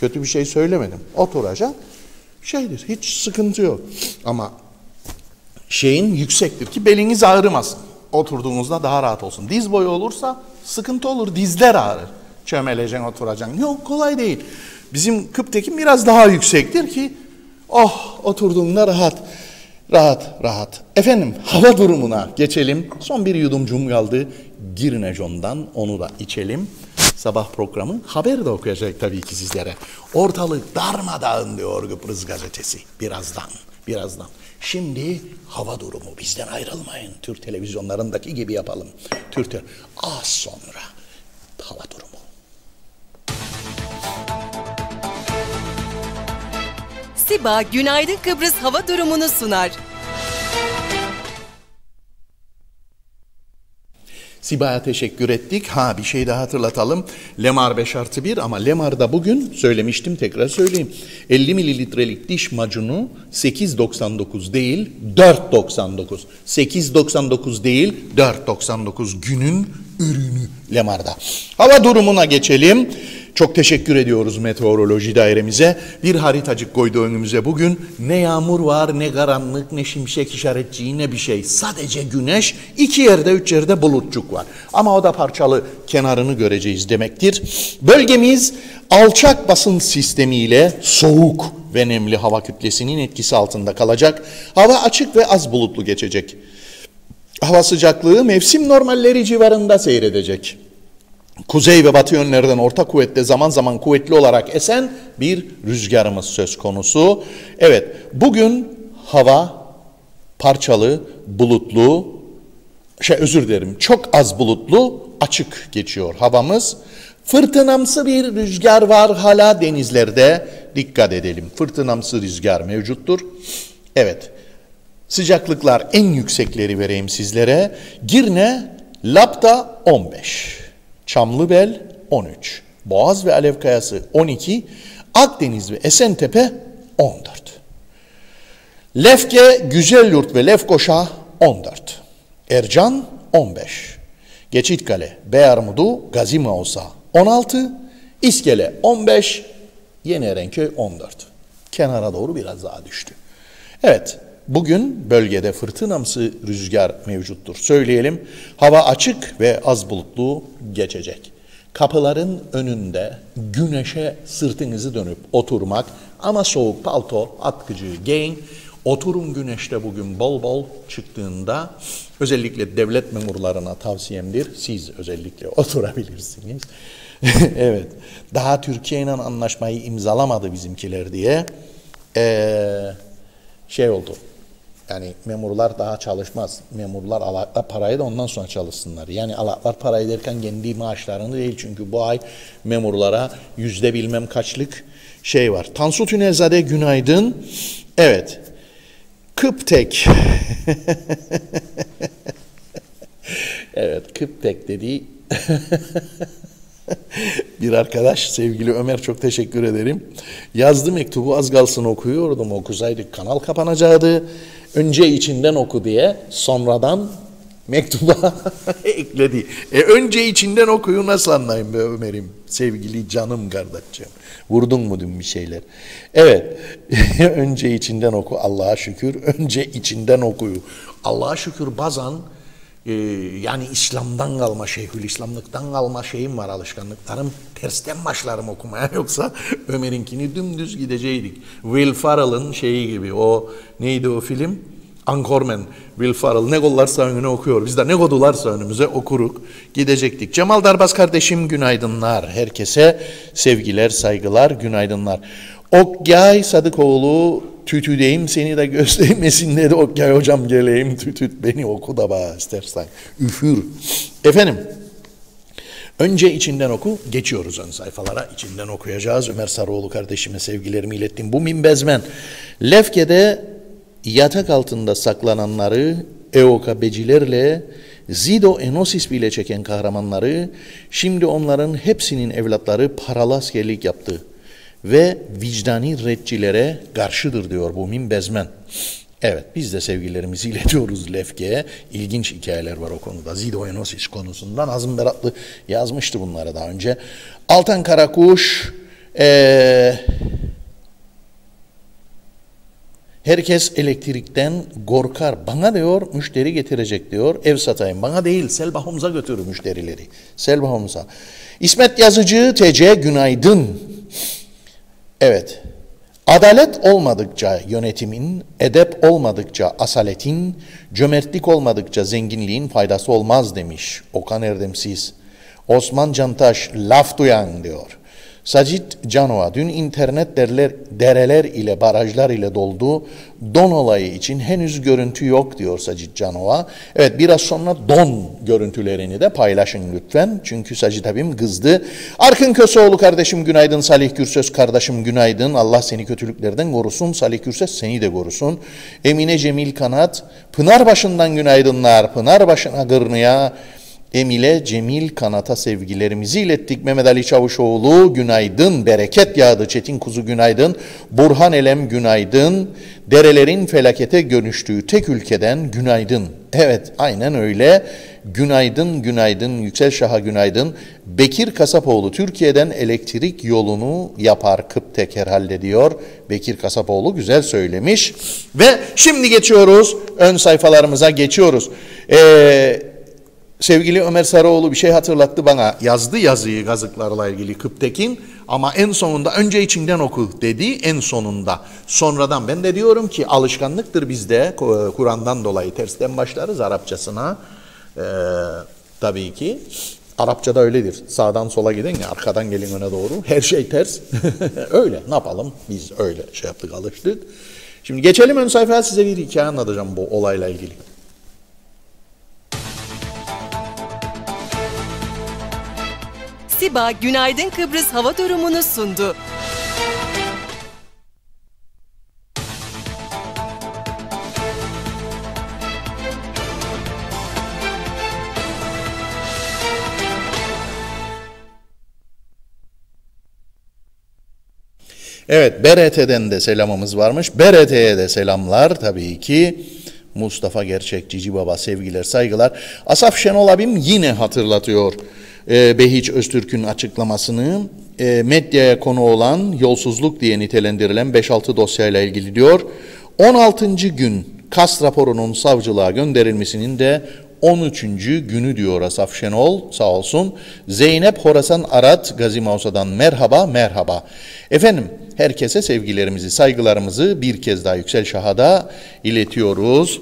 Kötü bir şey söylemedim. Oturacak şeydir. Hiç sıkıntı yok. Ama şeyin yüksektir ki beliniz ağrımasın. Oturduğunuzda daha rahat olsun. Diz boyu olursa sıkıntı olur. Dizler ağrır. Çömeleceksin oturacaksın. Yok kolay değil. Bizim Kıptekin biraz daha yüksektir ki oh oturduğunda rahat. Rahat rahat. Efendim hava durumuna geçelim. Son bir yudumcum kaldı. Girnecon'dan onu da içelim. Sabah programı haber de okuyacak tabii ki sizlere. Ortalık darmadağın diyor Kıbrıs gazetesi. Birazdan, birazdan. Şimdi hava durumu bizden ayrılmayın. Türk televizyonlarındaki gibi yapalım. Türk az sonra hava durumu. Siba Günaydın Kıbrıs hava durumunu sunar. Siba'ya teşekkür ettik. Ha bir şey daha hatırlatalım. Lemar 5 artı 1 ama Lemar'da bugün söylemiştim tekrar söyleyeyim. 50 mililitrelik diş macunu 8.99 değil 4.99. 8.99 değil 4.99 günün ürünü Lemar'da. Hava durumuna geçelim. Çok teşekkür ediyoruz meteoroloji dairemize. Bir haritacık koydu önümüze bugün. Ne yağmur var, ne karanlık, ne şimşek işaretçiği, ne bir şey. Sadece güneş, iki yerde, üç yerde bulutçuk var. Ama o da parçalı kenarını göreceğiz demektir. Bölgemiz alçak basınç sistemiyle soğuk ve nemli hava kütlesinin etkisi altında kalacak. Hava açık ve az bulutlu geçecek. Hava sıcaklığı mevsim normalleri civarında seyredecek kuzey ve batı yönlerden orta kuvvette zaman zaman kuvvetli olarak esen bir rüzgarımız söz konusu. Evet, bugün hava parçalı, bulutlu, şey özür dilerim, çok az bulutlu, açık geçiyor havamız. Fırtınamsı bir rüzgar var hala denizlerde. Dikkat edelim. Fırtınamsı rüzgar mevcuttur. Evet. Sıcaklıklar en yüksekleri vereyim sizlere. Girne, Lapta 15. Çamlıbel 13, Boğaz ve Alev Kayası 12, Akdeniz ve Esentepe 14. Lefke, Güzelyurt ve Lefkoşa 14. Ercan 15. Geçitkale, Beyarmudu, Gazi Mausa 16. İskele 15. Yeni Erenköy 14. Kenara doğru biraz daha düştü. Evet, Bugün bölgede fırtınamsı rüzgar mevcuttur. Söyleyelim hava açık ve az bulutlu geçecek. Kapıların önünde güneşe sırtınızı dönüp oturmak ama soğuk palto, atkıcı giyin. Oturun güneşte bugün bol bol çıktığında özellikle devlet memurlarına tavsiyemdir. Siz özellikle oturabilirsiniz. evet. Daha Türkiye ile anlaşmayı imzalamadı bizimkiler diye. Ee, şey oldu. Yani memurlar daha çalışmaz. Memurlar alaklar parayı da ondan sonra çalışsınlar. Yani alaklar parayı derken kendi maaşlarını değil. Çünkü bu ay memurlara yüzde bilmem kaçlık şey var. Tansu Tünelzade günaydın. Evet. Kıptek. evet Kıptek dediği bir arkadaş sevgili Ömer çok teşekkür ederim. Yazdı mektubu az kalsın okuyordum okusaydık kanal kapanacaktı. Önce içinden oku diye sonradan mektuba ekledi. E önce içinden okuyu nasıl anlayayım be Ömer'im sevgili canım kardeşim. Vurdun mu dün bir şeyler? Evet önce içinden oku Allah'a şükür. Önce içinden okuyu. Allah'a şükür bazen e, yani İslam'dan kalma şeyhül İslamlıktan kalma şeyim var alışkanlıklarım. Tersten başlarım okumaya yoksa Ömer'inkini dümdüz gideceydik. Will Ferrell'ın şeyi gibi o neydi o film? Anchorman, Will Ferrell ne kollarsa önüne okuyor. Biz de ne kodularsa önümüze okuruk. Gidecektik. Cemal Darbaz kardeşim günaydınlar. Herkese sevgiler, saygılar, günaydınlar. Okyay Sadıkoğlu tütüdeyim seni de göstermesin dedi. Okyay hocam geleyim tütüt beni oku da bana istersen. Üfür. Efendim Önce içinden oku, geçiyoruz ön sayfalara. İçinden okuyacağız. Ömer Sarıoğlu kardeşime sevgilerimi ilettim. Bu minbezmen. Lefke'de yatak altında saklananları eokabecilerle Zido Enosis bile çeken kahramanları şimdi onların hepsinin evlatları paralı askerlik yaptı ve vicdani redçilere karşıdır diyor bu minbezmen. Evet biz de sevgilerimizi iletiyoruz Lefke'ye. İlginç hikayeler var o konuda. Zido Enosis konusundan Azım Beratlı yazmıştı bunları daha önce. Altan Karakuş, ee, Herkes elektrikten korkar. Bana diyor müşteri getirecek diyor. Ev satayım. Bana değil Selva Homs'a götürür müşterileri. Selva Homs'a. İsmet Yazıcı TC günaydın. Evet. Adalet olmadıkça yönetimin, edep olmadıkça asaletin, cömertlik olmadıkça zenginliğin faydası olmaz demiş Okan Erdemsiz. Osman Cantaş laf duyan diyor. Sacit Canova dün internet derler, dereler ile barajlar ile doldu. Don olayı için henüz görüntü yok diyor Sacit Canova. Evet biraz sonra don görüntülerini de paylaşın lütfen. Çünkü Sacit abim kızdı. Arkın Köseoğlu kardeşim günaydın. Salih Gürsöz kardeşim günaydın. Allah seni kötülüklerden korusun. Salih Gürsöz seni de korusun. Emine Cemil Kanat. Pınarbaşı'ndan günaydınlar. Pınarbaşı'na gırnıya. Emile Cemil Kanat'a sevgilerimizi ilettik. Mehmet Ali Çavuşoğlu günaydın. Bereket yağdı Çetin Kuzu günaydın. Burhan Elem günaydın. Derelerin felakete dönüştüğü tek ülkeden günaydın. Evet aynen öyle. Günaydın günaydın Yüksel Şah'a günaydın. Bekir Kasapoğlu Türkiye'den elektrik yolunu yapar Kıptek herhalde diyor. Bekir Kasapoğlu güzel söylemiş. Ve şimdi geçiyoruz ön sayfalarımıza geçiyoruz. Eee Sevgili Ömer Sarıoğlu bir şey hatırlattı bana. Yazdı yazıyı gazıklarla ilgili Kıptekin ama en sonunda önce içinden oku dedi en sonunda. Sonradan ben de diyorum ki alışkanlıktır bizde Kur'an'dan dolayı tersten başlarız Arapçasına. Ee, tabii ki. Arapçada öyledir. Sağdan sola gidin ya arkadan gelin öne doğru. Her şey ters. öyle ne yapalım biz öyle şey yaptık alıştık. Şimdi geçelim ön sayfaya size bir hikaye anlatacağım bu olayla ilgili. Siba Günaydın Kıbrıs hava durumunu sundu. Evet BRT'den de selamımız varmış. BRT'ye de selamlar tabii ki. Mustafa Gerçek, Cici Baba sevgiler, saygılar. Asaf Şenol abim yine hatırlatıyor e, Behiç Öztürk'ün açıklamasını e, medyaya konu olan yolsuzluk diye nitelendirilen 5-6 dosyayla ilgili diyor. 16. gün KAS raporunun savcılığa gönderilmesinin de 13. günü diyor Asaf Şenol sağ olsun. Zeynep Horasan Arat Gazi Mausa'dan merhaba merhaba. Efendim herkese sevgilerimizi saygılarımızı bir kez daha Yüksel Şah'a iletiyoruz.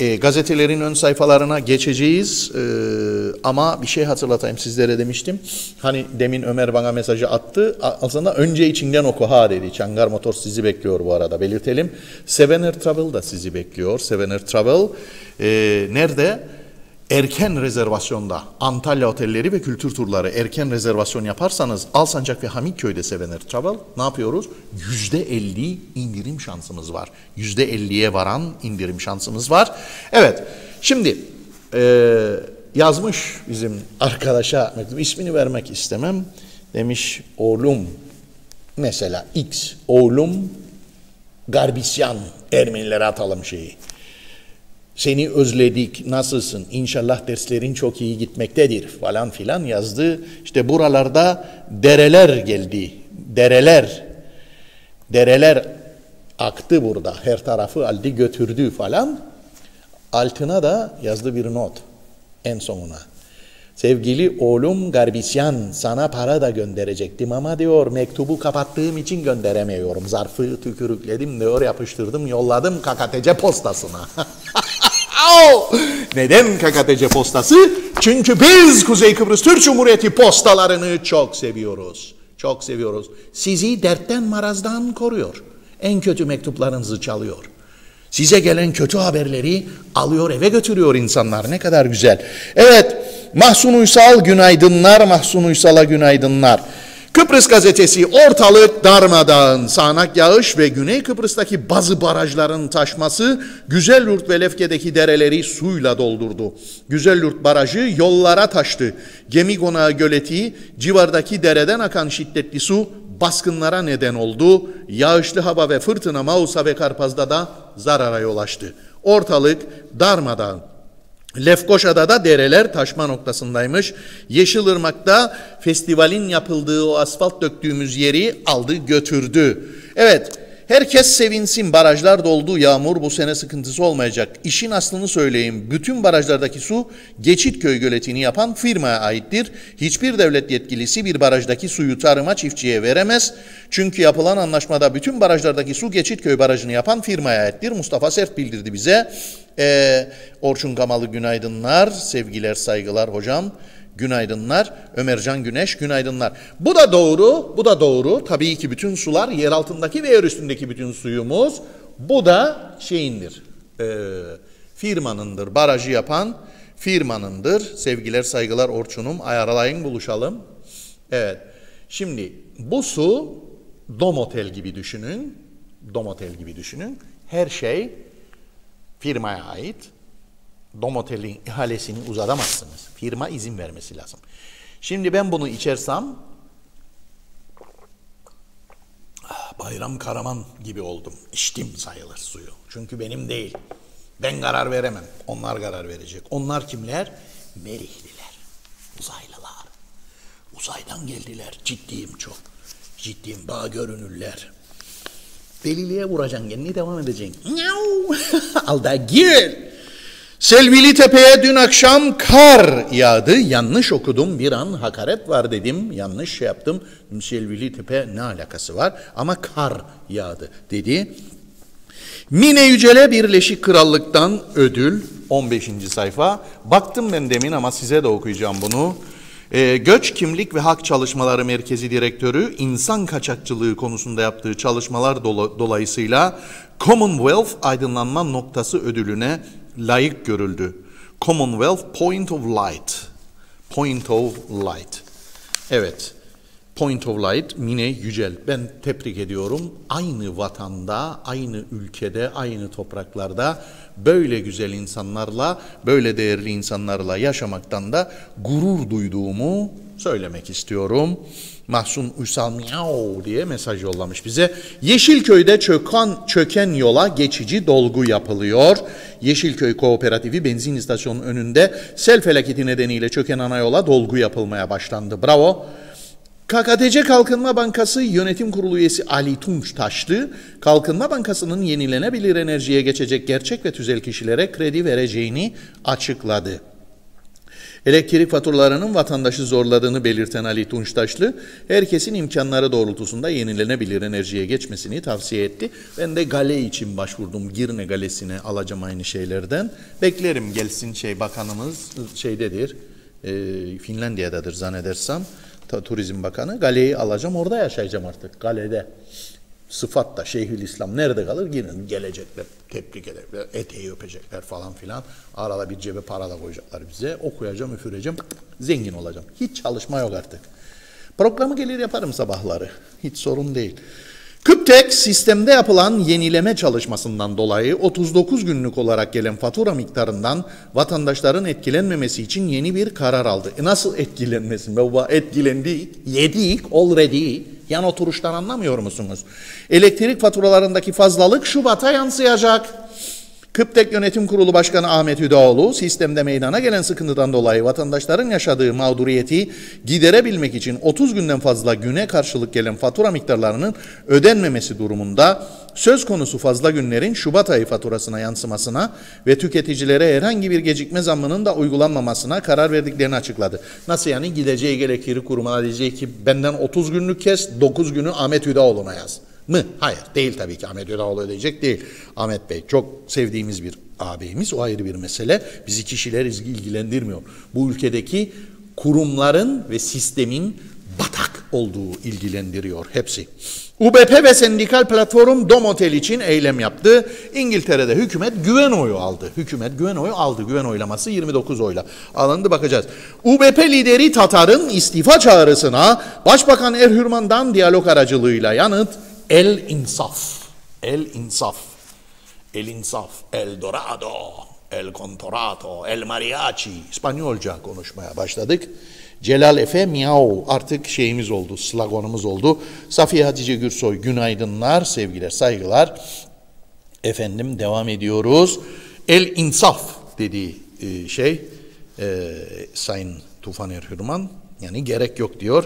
E, gazetelerin ön sayfalarına geçeceğiz e, ama bir şey hatırlatayım sizlere demiştim. Hani demin Ömer bana mesajı attı. Aslında önce içinden oku ha dedi. Çangar Motor sizi bekliyor bu arada belirtelim. Sevener Travel da sizi bekliyor. Sevener Travel e, nerede? Erken rezervasyonda Antalya otelleri ve kültür turları erken rezervasyon yaparsanız Alsancak ve Hamitköy'de Sevener Travel ne yapıyoruz? Yüzde elli indirim şansımız var. Yüzde elliye varan indirim şansımız var. Evet şimdi e, yazmış bizim arkadaşa ismini vermek istemem. Demiş oğlum mesela X oğlum Garbisyan Ermenilere atalım şeyi. Seni özledik, nasılsın? İnşallah derslerin çok iyi gitmektedir falan filan yazdı. İşte buralarda dereler geldi. Dereler. Dereler aktı burada. Her tarafı aldı götürdü falan. Altına da yazdı bir not en sonuna. Sevgili oğlum Garbisyan sana para da gönderecektim ama diyor mektubu kapattığım için gönderemiyorum. Zarfı tükürükledim diyor yapıştırdım yolladım KKTC postasına. Neden KKTC postası? Çünkü biz Kuzey Kıbrıs Türk Cumhuriyeti postalarını çok seviyoruz. Çok seviyoruz. Sizi dertten marazdan koruyor. En kötü mektuplarınızı çalıyor. Size gelen kötü haberleri alıyor eve götürüyor insanlar. Ne kadar güzel. Evet, Mahsun Uysal günaydınlar, Mahsun Uysal'a günaydınlar. Kıbrıs gazetesi ortalık darmadağın, sağanak yağış ve Güney Kıbrıs'taki bazı barajların taşması Güzelyurt ve Lefke'deki dereleri suyla doldurdu. Güzelyurt barajı yollara taştı. Gemi konağı göleti civardaki dereden akan şiddetli su baskınlara neden oldu. Yağışlı hava ve fırtına Mausa ve Karpaz'da da zarara yol açtı. Ortalık darmadağın. Lefkoşa'da da dereler taşma noktasındaymış. Yeşilırmak'ta festivalin yapıldığı o asfalt döktüğümüz yeri aldı götürdü. Evet herkes sevinsin barajlar doldu yağmur bu sene sıkıntısı olmayacak. İşin aslını söyleyeyim bütün barajlardaki su Geçitköy göletini yapan firmaya aittir. Hiçbir devlet yetkilisi bir barajdaki suyu tarıma çiftçiye veremez. Çünkü yapılan anlaşmada bütün barajlardaki su Geçitköy barajını yapan firmaya aittir. Mustafa Sert bildirdi bize. Ee, Orçun Kamalı günaydınlar, sevgiler, saygılar hocam. Günaydınlar. Ömercan Güneş günaydınlar. Bu da doğru, bu da doğru. Tabii ki bütün sular yer altındaki ve yer üstündeki bütün suyumuz. Bu da şeyindir, e, firmanındır. Barajı yapan firmanındır. Sevgiler, saygılar Orçun'um. Ayarlayın buluşalım. Evet. Şimdi bu su domotel gibi düşünün. Domotel gibi düşünün. Her şey firmaya ait. Domotel'in ihalesini uzatamazsınız. Firma izin vermesi lazım. Şimdi ben bunu içersem ah, Bayram Karaman gibi oldum. İçtim sayılır suyu. Çünkü benim değil. Ben karar veremem. Onlar karar verecek. Onlar kimler? Merihliler. Uzaylılar. Uzaydan geldiler. Ciddiyim çok. Ciddiyim. Bağ görünürler. Deliliğe vuracaksın kendini devam edeceksin. Al da gir. Selvili Tepe'ye dün akşam kar yağdı. Yanlış okudum bir an hakaret var dedim. Yanlış şey yaptım. Selvili Tepe ne alakası var? Ama kar yağdı dedi. Mine Yücel'e Birleşik Krallık'tan ödül 15. sayfa. Baktım ben demin ama size de okuyacağım bunu. E, Göç Kimlik ve Hak Çalışmaları Merkezi Direktörü insan kaçakçılığı konusunda yaptığı çalışmalar dola, dolayısıyla Commonwealth Aydınlanma Noktası ödülüne layık görüldü. Commonwealth Point of Light. Point of Light. Evet. Point of Light Mine Yücel. Ben tebrik ediyorum. Aynı vatanda, aynı ülkede, aynı topraklarda böyle güzel insanlarla, böyle değerli insanlarla yaşamaktan da gurur duyduğumu söylemek istiyorum. Mahsun Uysal miau diye mesaj yollamış bize. Yeşilköy'de çöken, çöken yola geçici dolgu yapılıyor. Yeşilköy Kooperatifi benzin istasyonunun önünde sel felaketi nedeniyle çöken ana yola dolgu yapılmaya başlandı. Bravo. KKTC Kalkınma Bankası Yönetim Kurulu üyesi Ali Tunç Taşlı, Kalkınma Bankası'nın yenilenebilir enerjiye geçecek gerçek ve tüzel kişilere kredi vereceğini açıkladı. Elektrik faturalarının vatandaşı zorladığını belirten Ali Tunçtaşlı, herkesin imkanları doğrultusunda yenilenebilir enerjiye geçmesini tavsiye etti. Ben de gale için başvurdum. Girne galesine alacağım aynı şeylerden. Beklerim gelsin şey bakanımız şeydedir, e, Finlandiya'dadır zannedersem. Turizm Bakanı. Galeyi alacağım orada yaşayacağım artık. Galede. Sıfat da Şeyhülislam nerede kalır? Yine gelecekler, tebrik ederler, eteği öpecekler falan filan. Arada bir cebe para da koyacaklar bize. Okuyacağım, üfüreceğim, zengin olacağım. Hiç çalışma yok artık. Programı gelir yaparım sabahları. Hiç sorun değil. Kıptek sistemde yapılan yenileme çalışmasından dolayı 39 günlük olarak gelen fatura miktarından vatandaşların etkilenmemesi için yeni bir karar aldı. E nasıl etkilenmesin? Baba etkilendik, yedik already. Yan oturuştan anlamıyor musunuz? Elektrik faturalarındaki fazlalık Şubat'a yansıyacak. Kıptek Yönetim Kurulu Başkanı Ahmet Hüdaoğlu, sistemde meydana gelen sıkıntıdan dolayı vatandaşların yaşadığı mağduriyeti giderebilmek için 30 günden fazla güne karşılık gelen fatura miktarlarının ödenmemesi durumunda söz konusu fazla günlerin Şubat ayı faturasına yansımasına ve tüketicilere herhangi bir gecikme zammının da uygulanmamasına karar verdiklerini açıkladı. Nasıl yani gideceği elektriği kurumuna diyecek ki benden 30 günlük kes 9 günü Ahmet Hüdaoğlu'na yaz mı? Hayır değil tabii ki Ahmet Ödaoğlu ödeyecek değil. Ahmet Bey çok sevdiğimiz bir ağabeyimiz o ayrı bir mesele. Bizi kişiler ilgilendirmiyor. Bu ülkedeki kurumların ve sistemin batak olduğu ilgilendiriyor hepsi. UBP ve sendikal platform Domotel için eylem yaptı. İngiltere'de hükümet güven oyu aldı. Hükümet güven oyu aldı. Güven oylaması 29 oyla alındı bakacağız. UBP lideri Tatar'ın istifa çağrısına Başbakan Erhürman'dan diyalog aracılığıyla yanıt El insaf. El insaf. El insaf. El dorado. El contorato. El mariachi. İspanyolca konuşmaya başladık. Celal Efe miau artık şeyimiz oldu, sloganımız oldu. Safiye Hatice Gürsoy günaydınlar, sevgiler, saygılar. Efendim devam ediyoruz. El insaf dediği e, şey e, Sayın Tufan Erhürman yani gerek yok diyor.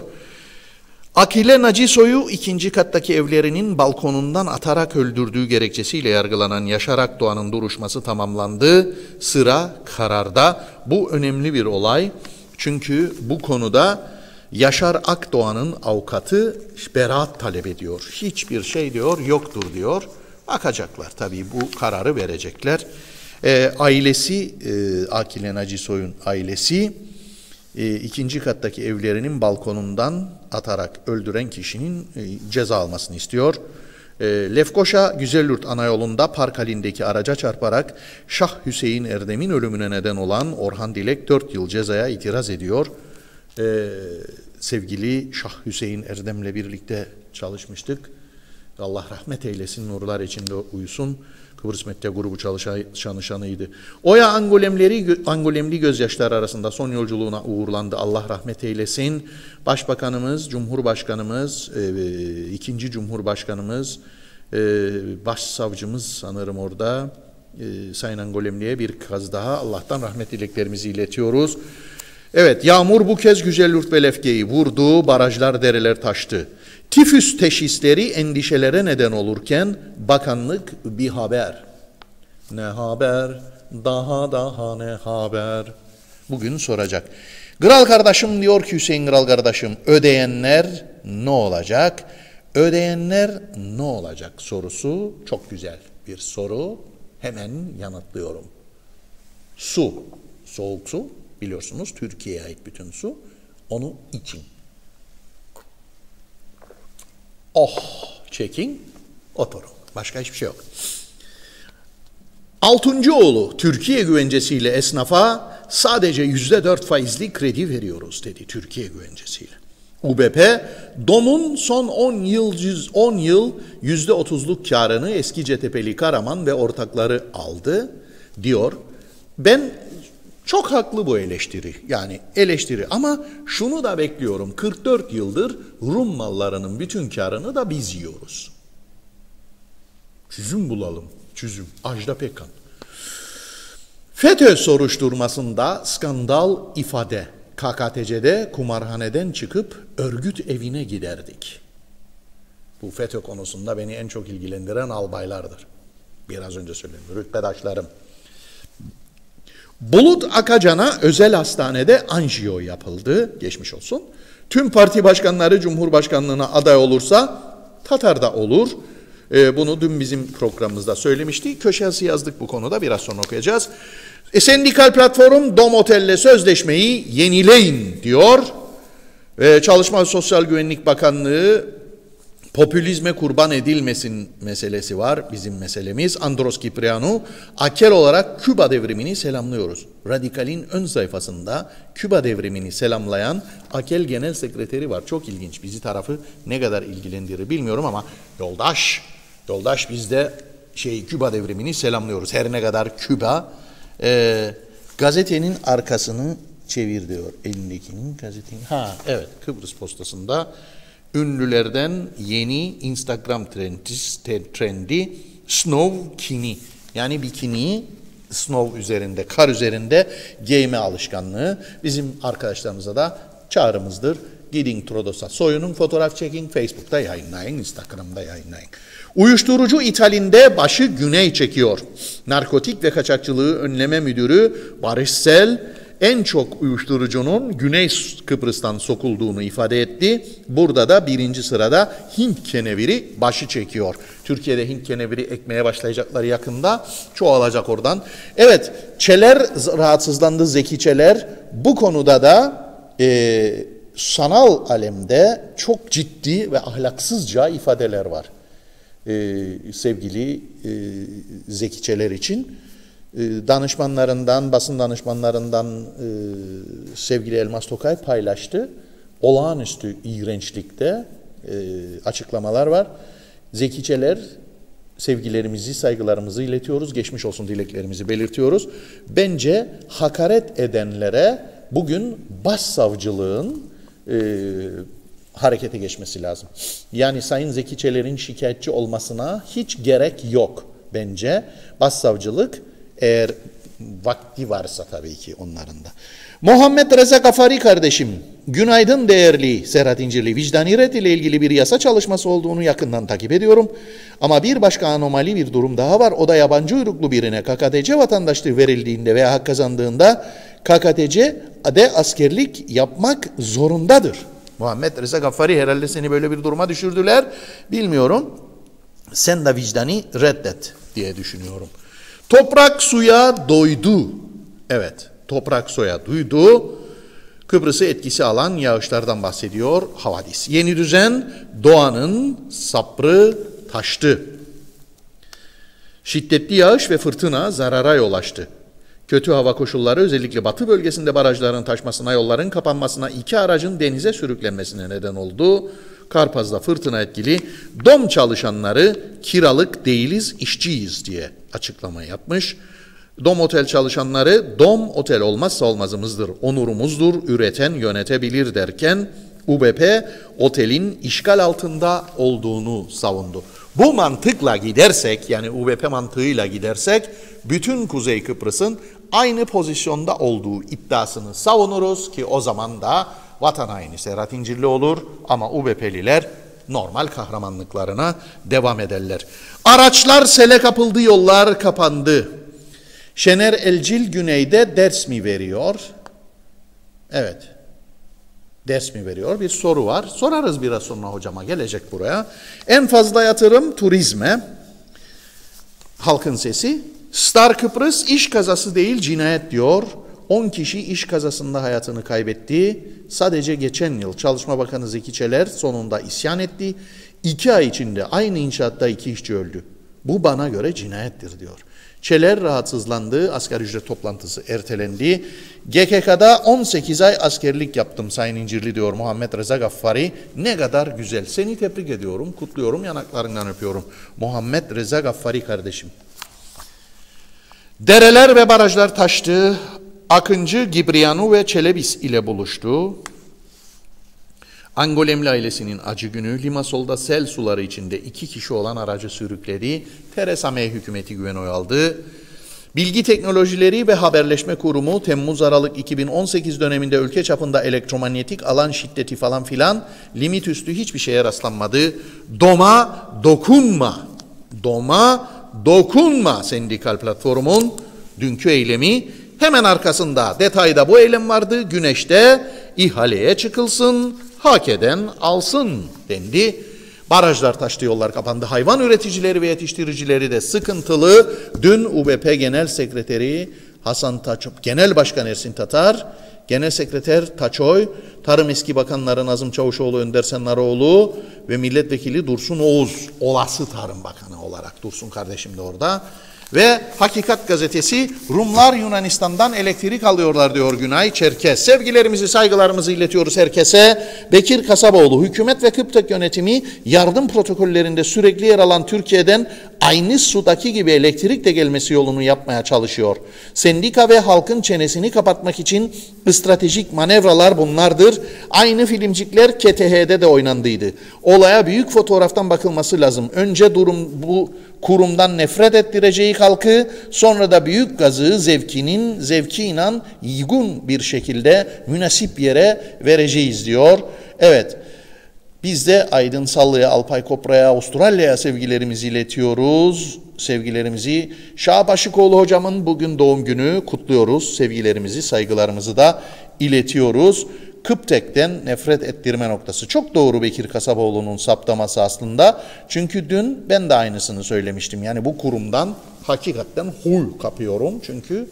Akile Nacisoy'u ikinci kattaki evlerinin balkonundan atarak öldürdüğü gerekçesiyle yargılanan Yaşar Akdoğan'ın duruşması tamamlandı. Sıra kararda. Bu önemli bir olay. Çünkü bu konuda Yaşar Akdoğan'ın avukatı beraat talep ediyor. Hiçbir şey diyor yoktur diyor. Bakacaklar tabii bu kararı verecekler. E, ailesi e, Akile Nacisoy'un ailesi e, ikinci kattaki evlerinin balkonundan atarak öldüren kişinin e, ceza almasını istiyor. E, Lefkoşa Güzelyurt ana yolunda park halindeki araca çarparak Şah Hüseyin Erdem'in ölümüne neden olan Orhan Dilek 4 yıl cezaya itiraz ediyor. E, sevgili Şah Hüseyin Erdem'le birlikte çalışmıştık. Allah rahmet eylesin, nurlar içinde uyusun. Kıbrıs Medya grubu çalışanıydı. Oya Angolemleri, Angolemli gözyaşları arasında son yolculuğuna uğurlandı. Allah rahmet eylesin. Başbakanımız, Cumhurbaşkanımız, e, ikinci Cumhurbaşkanımız, e, Başsavcımız sanırım orada, e, Sayın Angolemli'ye bir kez daha Allah'tan rahmet dileklerimizi iletiyoruz. Evet, yağmur bu kez Güzelyurt ve Lefke'yi vurdu, barajlar, dereler taştı. Tifüs teşhisleri endişelere neden olurken bakanlık bir haber. Ne haber? Daha daha ne haber? Bugün soracak. Kral kardeşim diyor ki Hüseyin Kral kardeşim ödeyenler ne olacak? Ödeyenler ne olacak sorusu çok güzel bir soru. Hemen yanıtlıyorum. Su, soğuk su biliyorsunuz Türkiye'ye ait bütün su. Onu için. Oh çekin oturun. Başka hiçbir şey yok. Altıncıoğlu Türkiye güvencesiyle esnafa sadece yüzde dört faizli kredi veriyoruz dedi Türkiye güvencesiyle. UBP DOM'un son 10 yıl 10 yıl yüzde otuzluk karını eski CTP'li Karaman ve ortakları aldı diyor. Ben çok haklı bu eleştiri. Yani eleştiri ama şunu da bekliyorum. 44 yıldır Rum mallarının bütün karını da biz yiyoruz. Çözüm bulalım. Çözüm. Ajda Pekkan. FETÖ soruşturmasında skandal ifade. KKTC'de kumarhaneden çıkıp örgüt evine giderdik. Bu FETÖ konusunda beni en çok ilgilendiren albaylardır. Biraz önce söyledim. Rütbedaşlarım. Bulut Akacan'a özel hastanede anjiyo yapıldı. Geçmiş olsun. Tüm parti başkanları Cumhurbaşkanlığına aday olursa Tatar'da olur. Ee, bunu dün bizim programımızda söylemiştik. Köşe yazısı yazdık bu konuda. Biraz sonra okuyacağız. E, Sendikal Platform Dom Otel'le sözleşmeyi yenileyin diyor. Ee, Çalışma ve Sosyal Güvenlik Bakanlığı popülizme kurban edilmesin meselesi var. Bizim meselemiz. Andros Kiprianou, akel olarak Küba devrimini selamlıyoruz. Radikal'in ön sayfasında Küba devrimini selamlayan Akel Genel Sekreteri var. Çok ilginç. Bizi tarafı ne kadar ilgilendirir bilmiyorum ama yoldaş, yoldaş biz de şey Küba devrimini selamlıyoruz. Her ne kadar Küba e, gazetenin arkasını çevir diyor elindekinin gazetenin. Ha evet Kıbrıs postasında ünlülerden yeni Instagram trendi, trendi snow kini yani bikini snow üzerinde, kar üzerinde giyme alışkanlığı bizim arkadaşlarımıza da çağrımızdır. Gidin Trodos'a soyunun, fotoğraf çekin, Facebook'ta yayınlayın, Instagram'da yayınlayın. Uyuşturucu ithalinde başı güney çekiyor. Narkotik ve Kaçakçılığı Önleme Müdürü Barış Sel, en çok uyuşturucunun Güney Kıbrıs'tan sokulduğunu ifade etti. Burada da birinci sırada Hint keneviri başı çekiyor. Türkiye'de Hint keneviri ekmeye başlayacaklar yakında. Çoğalacak oradan. Evet, Çeler rahatsızlandı Zeki Çeler. Bu konuda da e, sanal alemde çok ciddi ve ahlaksızca ifadeler var. E, sevgili e, Zeki Çeler için. Ee, danışmanlarından, basın danışmanlarından e, sevgili Elmas Tokay paylaştı. Olağanüstü iğrençlikte e, açıklamalar var. Zekiçeler sevgilerimizi, saygılarımızı iletiyoruz. Geçmiş olsun dileklerimizi belirtiyoruz. Bence hakaret edenlere bugün başsavcılığın e, harekete geçmesi lazım. Yani Sayın Zekiçeler'in şikayetçi olmasına hiç gerek yok bence. Başsavcılık eğer vakti varsa tabii ki onların da. Muhammed Reza Gafari kardeşim, günaydın değerli Serhat İncirli. Vicdani ret ile ilgili bir yasa çalışması olduğunu yakından takip ediyorum. Ama bir başka anomali bir durum daha var. O da yabancı uyruklu birine KKTC vatandaşlığı verildiğinde veya hak kazandığında KKTC de askerlik yapmak zorundadır. Muhammed Reza Gaffari herhalde seni böyle bir duruma düşürdüler. Bilmiyorum. Sen de vicdani reddet diye düşünüyorum. Toprak suya doydu. Evet, toprak suya duydu. Kıbrıs'ı etkisi alan yağışlardan bahsediyor havadis. Yeni düzen doğanın sabrı taştı. Şiddetli yağış ve fırtına zarara yol açtı. Kötü hava koşulları özellikle batı bölgesinde barajların taşmasına, yolların kapanmasına, iki aracın denize sürüklenmesine neden oldu. Karpaz'da fırtına etkili dom çalışanları kiralık değiliz işçiyiz diye açıklama yapmış. Dom otel çalışanları dom otel olmazsa olmazımızdır, onurumuzdur, üreten yönetebilir derken UBP otelin işgal altında olduğunu savundu. Bu mantıkla gidersek yani UBP mantığıyla gidersek bütün Kuzey Kıbrıs'ın aynı pozisyonda olduğu iddiasını savunuruz ki o zaman da vatan haini Serhat İncirli olur ama UBP'liler normal kahramanlıklarına devam ederler. Araçlar sele kapıldı, yollar kapandı. Şener Elcil güneyde ders mi veriyor? Evet. Ders mi veriyor? Bir soru var. Sorarız biraz sonra hocama gelecek buraya. En fazla yatırım turizme. Halkın sesi. Star Kıbrıs iş kazası değil cinayet diyor. 10 kişi iş kazasında hayatını kaybetti. Sadece geçen yıl Çalışma Bakanı Zeki Çeler sonunda isyan etti. İki ay içinde aynı inşaatta iki işçi öldü. Bu bana göre cinayettir diyor. Çeler rahatsızlandı, asgari ücret toplantısı ertelendi. GKK'da 18 ay askerlik yaptım Sayın İncirli diyor Muhammed Reza Gaffari. Ne kadar güzel. Seni tebrik ediyorum, kutluyorum, yanaklarından öpüyorum. Muhammed Reza Gaffari kardeşim. Dereler ve barajlar taştı, Akıncı Gibrianu ve Çelebis ile buluştu. Angolemli ailesinin acı günü Limasol'da sel suları içinde iki kişi olan aracı sürükledi. Theresa May hükümeti güven oy aldı. Bilgi Teknolojileri ve Haberleşme Kurumu Temmuz-Aralık 2018 döneminde ülke çapında elektromanyetik alan şiddeti falan filan limit üstü hiçbir şeye rastlanmadı. Doma dokunma. Doma dokunma sendikal platformun dünkü eylemi Hemen arkasında detayda bu eylem vardı. Güneşte ihaleye çıkılsın, hak eden alsın dendi. Barajlar taştı, yollar kapandı. Hayvan üreticileri ve yetiştiricileri de sıkıntılı. Dün UBP Genel Sekreteri Hasan Taçoy, Genel Başkan Ersin Tatar, Genel Sekreter Taçoy, Tarım Eski Bakanları Nazım Çavuşoğlu, Önder Sennaroğlu ve Milletvekili Dursun Oğuz, olası Tarım Bakanı olarak Dursun kardeşim de orada. Ve Hakikat Gazetesi Rumlar Yunanistan'dan elektrik alıyorlar diyor Günay Çerkes. Sevgilerimizi saygılarımızı iletiyoruz herkese. Bekir Kasaboğlu hükümet ve Kıptek yönetimi yardım protokollerinde sürekli yer alan Türkiye'den aynı sudaki gibi elektrik de gelmesi yolunu yapmaya çalışıyor. Sendika ve halkın çenesini kapatmak için stratejik manevralar bunlardır. Aynı filmcikler KTH'de de oynandıydı. Olaya büyük fotoğraftan bakılması lazım. Önce durum bu kurumdan nefret ettireceği halkı sonra da büyük gazı zevkinin zevki inan uygun bir şekilde münasip yere vereceğiz diyor. Evet. Biz de Aydın Sallı'ya, Alpay Kopra'ya, Avustralya'ya sevgilerimizi iletiyoruz. Sevgilerimizi Şahap Aşıkoğlu hocamın bugün doğum günü kutluyoruz. Sevgilerimizi, saygılarımızı da iletiyoruz. Kıptek'ten nefret ettirme noktası. Çok doğru Bekir Kasaboğlu'nun saptaması aslında. Çünkü dün ben de aynısını söylemiştim. Yani bu kurumdan hakikaten huy kapıyorum. Çünkü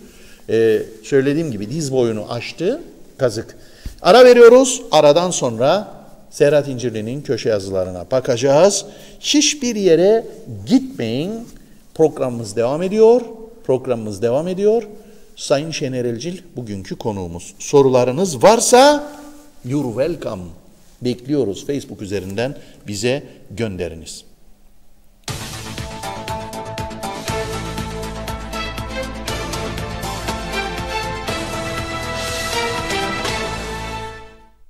e, söylediğim gibi diz boyunu aştı kazık. Ara veriyoruz. Aradan sonra Serhat İncirli'nin köşe yazılarına bakacağız. Hiçbir yere gitmeyin. Programımız devam ediyor. Programımız devam ediyor. Sayın Şener Elcil bugünkü konuğumuz. Sorularınız varsa you're welcome. Bekliyoruz Facebook üzerinden bize gönderiniz.